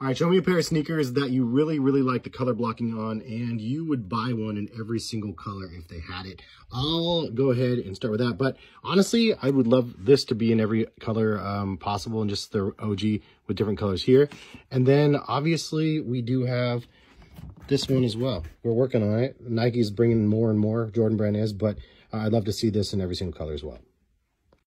All right, show me a pair of sneakers that you really, really like the color blocking on and you would buy one in every single color if they had it. I'll go ahead and start with that. But honestly, I would love this to be in every color um, possible and just the OG with different colors here. And then obviously we do have this one as well. We're working on it. Nike's bringing more and more, Jordan Brand is, but uh, I'd love to see this in every single color as well.